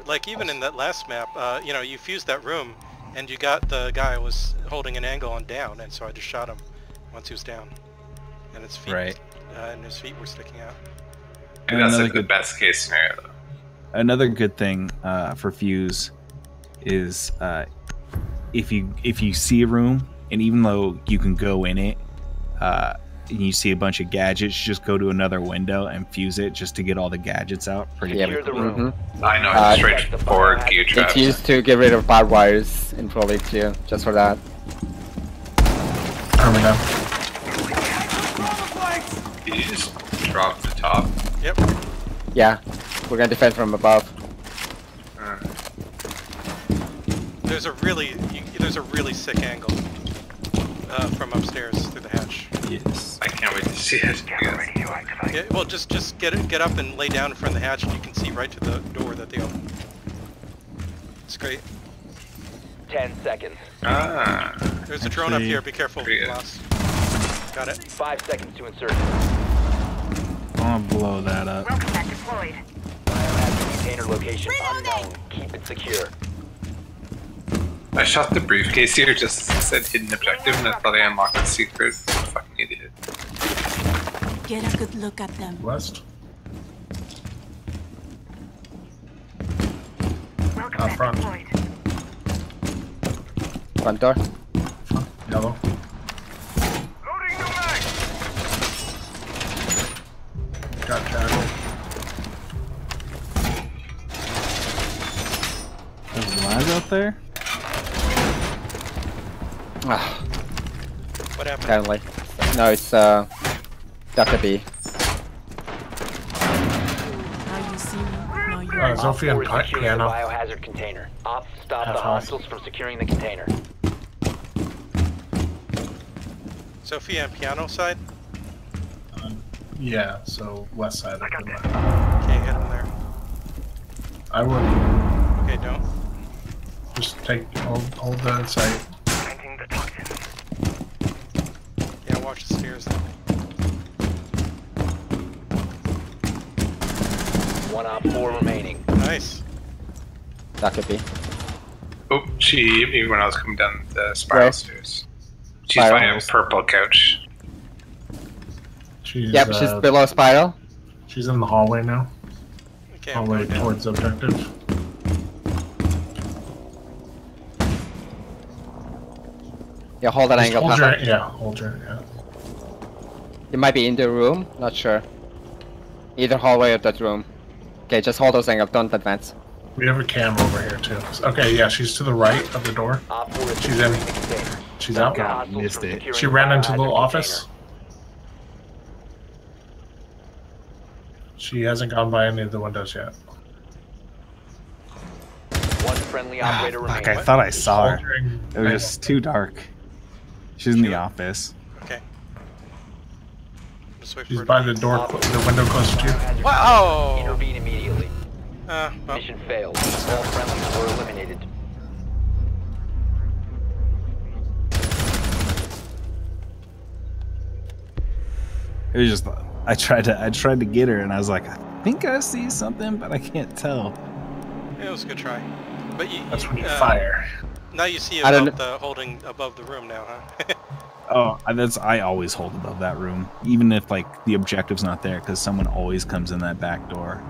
or like even in that last map, uh, you know, you fused that room, and you got the guy was holding an angle on down, and so I just shot him once he was down, and his feet, Right. uh, and his feet were sticking out. I think that's Another like the good- best case scenario, though. Another good thing uh, for Fuse is uh, if you if you see a room and even though you can go in it uh, and you see a bunch of gadgets, just go to another window and fuse it just to get all the gadgets out. Pretty Yeah, quickly. the room. mhm. I know, Uh, straightforward gear It's traps. used to get rid of barbed wires in Pro League 2, just for that. Armor down. Did you just drop the top? Yep. Yeah, we're gonna defend from above. Uh, There's a really you, there's a really sick angle uh, from upstairs through the hatch. Yes. I can't wait to see it. Yeah, well, just just get it, get up and lay down in front of the hatch, and you can see right to the door that they open. It's great. Ten seconds. Ah, There's a drone up here. Be careful, Pretty Got it. Five seconds to insert. I'm gonna blow that up. Biohazard container location unknown. Keep it secure. I shot the briefcase here just as it said hidden objective and I thought I unlocked the secret. Fucking idiot. Get a good look at them. West. Out front. Front door. Yellow. Got tackled. There's lads out there. Ah, What happened? apparently. No, it's uh, Dr. B. Now you see me. Now you Uh, are. Sophie and Op four is Pi- securing the Piano. biohazard container. Ops stop Half the house. hostiles from securing the container. Sophia and piano side. Um, yeah, so west side of the map. Can't hit him there. I would Okay, don't. just take hold hold the site. Yeah, watch the stairs. Then. One op four remaining. Nice. Dr. B. Oh, she, even when I was coming down the spiral Right. stairs. She's Spiral. finding a purple couch. She's Yep, uh, she's below spiral. she's in the hallway now. Okay, Hallway towards objective. Yeah, hold that Just angle. hold Papa. your, yeah, hold your, yeah. You might be in the room, not sure. Either hallway or that room. Okay, just hold those angles, don't advance. We have a cam over here too. Okay, yeah, she's to the right of the door. Op four is She's in. She's out. God, missed it. She ran into the little office. She hasn't gone by any of the windows yet. One friendly Ah, operator fuck. I thought I saw her. It was just too dark. She's in the office. Okay. Just wait for She's by the door, the window closest to you. Biohazard Wow! Intervene immediately. Uh, well, Mission failed. All friendlies were eliminated. It was just I tried to I tried to get her and I was like, I think I see something, but I can't tell. it was a good try. But you, That's when you uh, fire. Now you see I don't above the holding above the room now, huh? Oh, that's I always hold above that room, even if like the objective's not there, because someone always comes in that back door.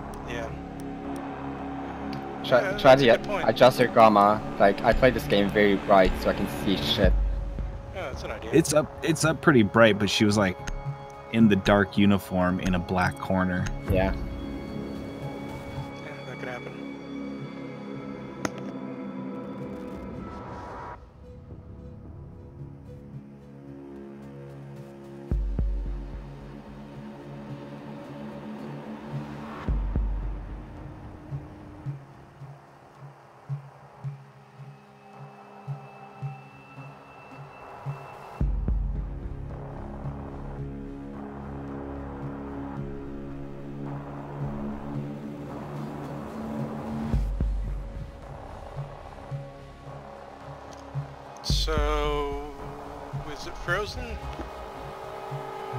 Yeah. Try, Yeah, try to adjust your gamma. Like, I play this game very bright so I can see shit. Yeah, that's an idea. It's up it's up pretty bright, but she was like in the dark uniform in a black corner. Yeah. Yeah, So, is it frozen?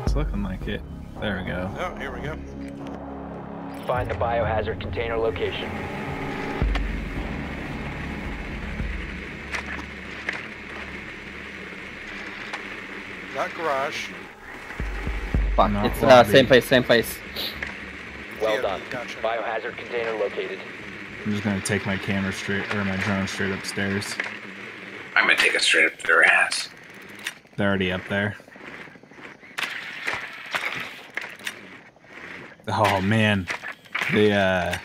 It's looking like it. There we go. Oh, here we go. Find the biohazard container location. Not garage. Fuck, it's uh, same place, same place. Well yeah, done. Gotcha. Biohazard container located. I'm just gonna take my camera straight, or my drone straight upstairs. I'm gonna take it straight up to their ass. They're already up there. Oh man, they uh,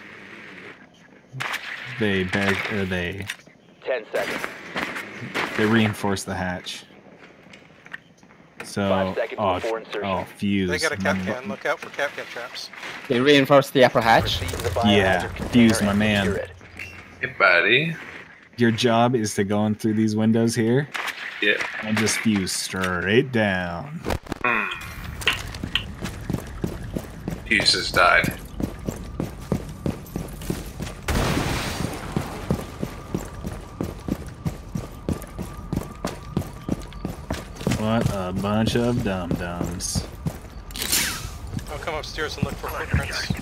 they beg or they Ten seconds. they reinforced the hatch. So Five seconds oh, oh fuse. They got a My cap can. Look out for Kapkan traps. They reinforced the upper hatch. The Yeah, container Fuse, my man. secure. Hey, buddy. Your job is to go in through these windows here Yeah. and just fuse straight down. Hmm. Fuse has died. What a bunch of dum dums. I'll come upstairs and look for footprints.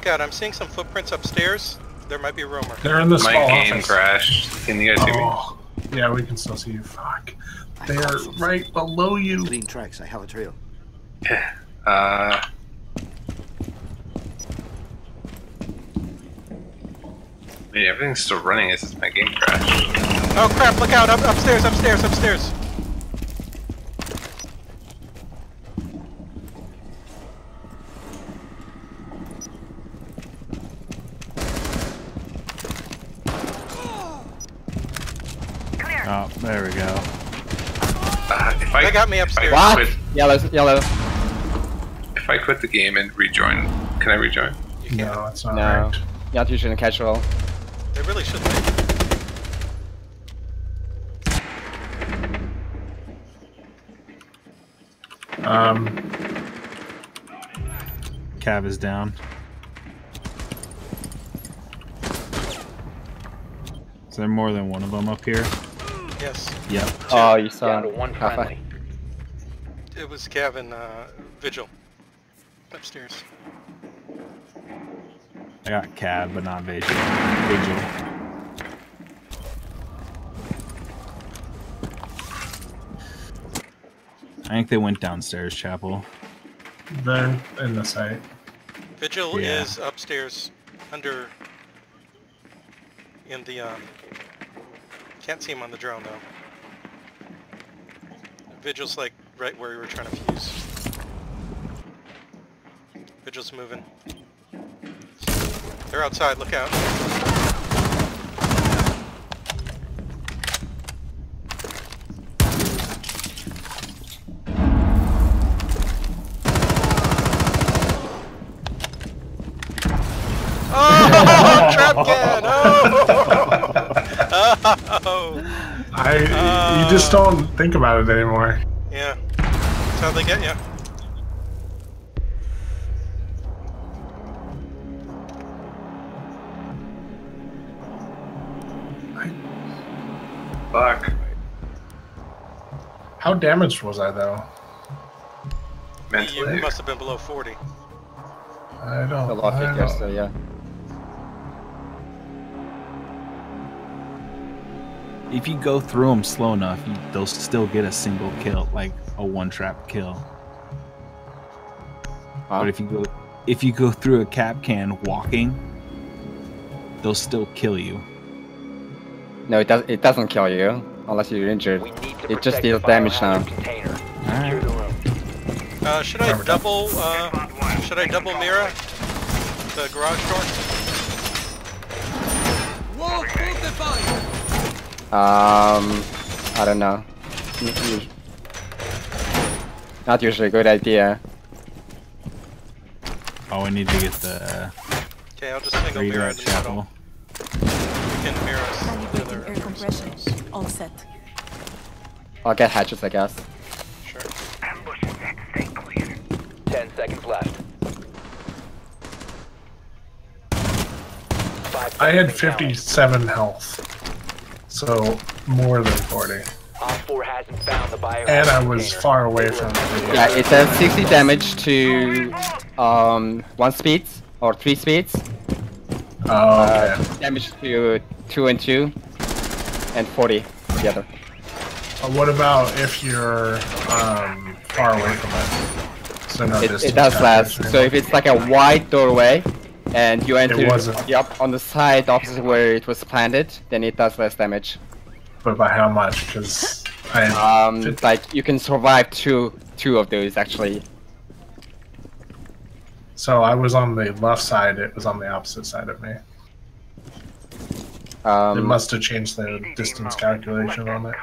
Look out, I'm seeing some footprints upstairs. There might be a rumor. They're in the My small game office. crashed. Can you guys see me? Oh, yeah, we can still see you. Fuck. They are right below you. Clean tracks. I have a trail. Yeah. Uh. Wait, everything's still running. It's just my game crashed. Oh crap, look out, up, upstairs, upstairs, upstairs. Oh, there we go. Uh, if I They got me if I upstairs. What? Quit, Yellow, yellow. if I quit the game and rejoin, can I rejoin? You can't. No, it's not No. right. Not usually in casual. They really should be. Um, Cav is down. Is there more than one of them up here? Yes. Yep. Oh, you saw. Down to one Halfway. Friendly. It was Gavin, uh, Vigil. Upstairs. I got Cav, but not Vigil. Vigil. I think they went downstairs, Chapel. they're in the site. Vigil Yeah. is upstairs under in the um can't see him on the drone though. Vigil's like right where we were trying to fuse. Vigil's moving. They're outside, look out. Oh, trap can! Oh! oh! I, you just don't think about it anymore. Yeah. That's how they get you. Fuck. How damaged was I though? You must have been below 40. I don't. A lot I of don't- figures, so yeah. If you go through them slow enough, you, they'll still get a single kill, like a one trap kill. Wow. But if you go, if you go through a Kapkan walking, they'll still kill you. No, it does. It doesn't kill you unless you're injured. We need to It just deals damage now. biohazard Container. Alright. Secure the room. Uh, should I double, uh, should I double mirror the garage door? Um, I don't know. Not usually a good idea. Oh, I need to get the Okay, I'll just single mirror radar in the middle. chapel. You can mirror us. Calibrating air compression. All set. I'll get hatches, I guess. Sure. Ten seconds left. Five I had seconds and 57 health, so more than 40, Op 4 hasn't found the biohazard and I was far away from it. Yeah, it does 60 damage to um one speed or three speeds. Oh, Uh, okay. damage to two and two. and 40 together. Uh, what about if you're um, far away from it? So no It, it does last. So if it's like a wide doorway and you enter yep, on the side opposite where it was planted, then it does less damage. But by how much? Because I Um, like you can survive two two of those actually. so I was on the left side. It was on the opposite side of me. It Um, must have changed the distance calculation on it.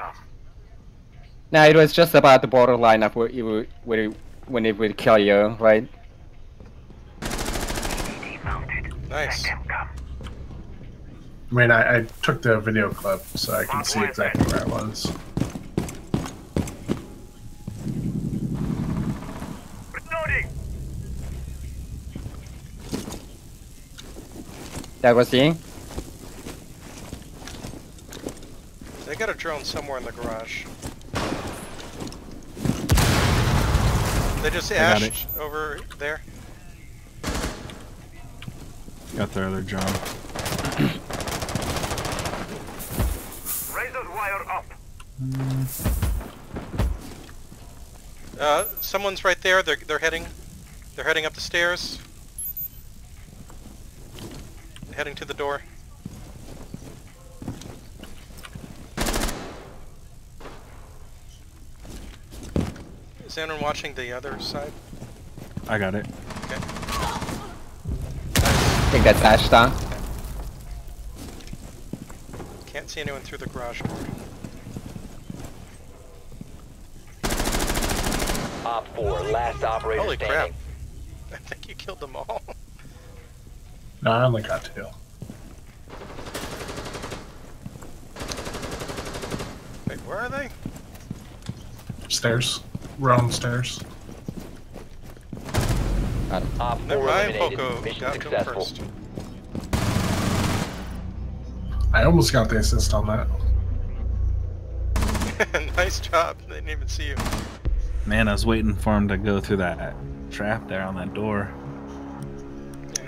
no, it was just about the borderline of where it would, where it, when it would kill you, right? Nice. I mean, I, I took the video clip so I can see exactly where I was. That was the seeing. They got a drone somewhere in the garage. They just I got ashed over there. Got their other drone. Uh, someone's right there. They're they're heading. They're heading up the stairs. Heading to the door. Is anyone watching the other side? I got it. Okay. I think that's Ash down. Can't see anyone through the garage door. Op 4, last operator Holy crap. standing. I think you killed them all. No, I only got two. Wait, where are they? Stairs. Realm stairs. Uh, Op 4 Never mind, eliminated. Poco Mission got successful. first. I almost got the assist on that. nice job. They didn't even see you. Man, I was waiting for him to go through that trap there on that door. Yeah.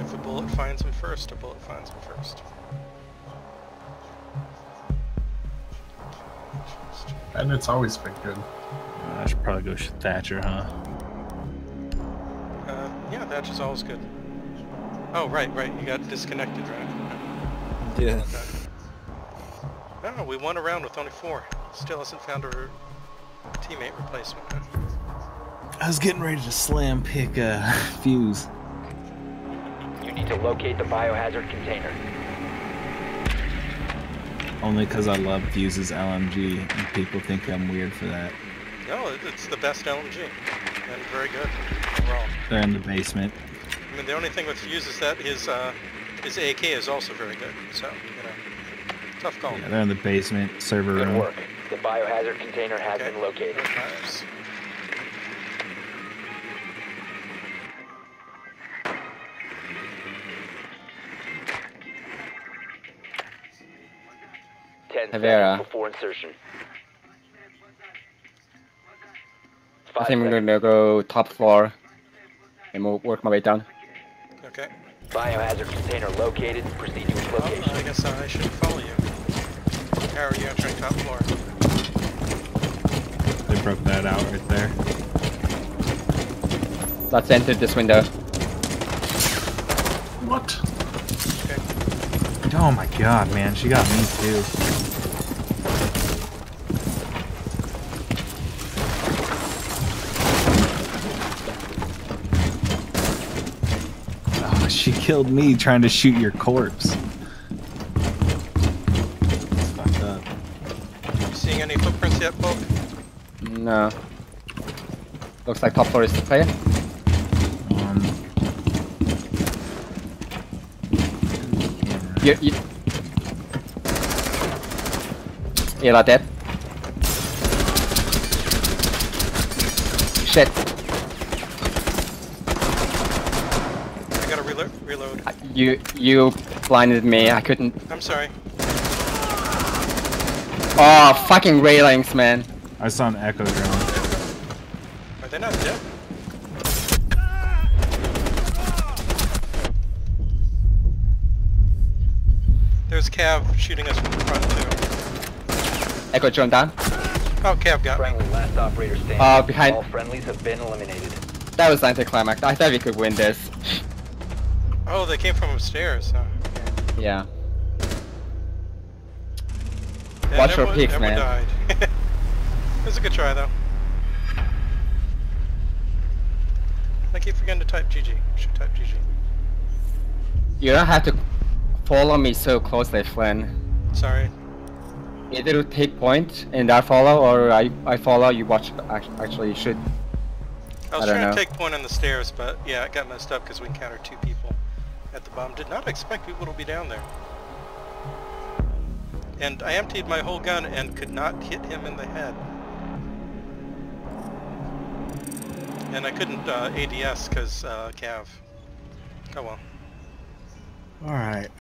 If a bullet finds him first, a bullet finds him first. And it's always been good. Uh, I should probably go Thatcher, huh? Uh, yeah, Thatcher's always good. Oh, right, right. You got disconnected, right? Yeah. No, we won a round with only four. Still hasn't found a teammate replacement. I was getting ready to slam pick uh, Fuse. You need to locate the biohazard container. Only because I love Fuse's LMG, and people think I'm weird for that. No, it's the best LMG. And very good overall. They're in the basement. I mean, the only thing with Fuse is that his, uh, his AK is also very good. So, you know, tough call. Yeah, they're in the basement server Good room. work. The biohazard container has Okay. been located. Nice. Ten Caveira. seconds before insertion. I Five think I'm gonna go top floor and mo- work my way down. Okay. Biohazard container located. Proceed to its oh, Well, location. I guess I should follow you. How are you entering top floor? They broke that out right there. Let's enter this window. What? Okay. Oh my god, man, she got me too. Killed me trying to shoot your corpse. It's fucked up. You seeing any footprints yet, Poke? No. Looks like top floor is clear. Um, You, you... Ela dead. Shit. I gotta reload. Reload. You you blinded me. I couldn't. I'm sorry. Oh, fucking railings, man. I saw an echo drone. Are they not dead? there's Cav shooting us from the front too. Echo drone down. Oh, Cav got me. Friendly last operator standing. Uh, behind- All friendlies have been eliminated. That was anticlimax. I thought we could win this. Oh, they came from upstairs. Oh, okay. Yeah. Yeah, Watch your peaks, man. died. it was a good try though. I keep forgetting to type GG. Should type GG. You don't have to follow me so closely, Flynn. Sorry. Either you take point and I follow, or I, I follow, you watch. Actually, you should. I was I trying know. to take point on the stairs, but yeah, it got messed up because we encountered two people at the bomb. Did not expect people to be down there. And I emptied my whole gun and could not hit him in the head. And I couldn't uh, ADS because uh, Cav. Oh well. All right.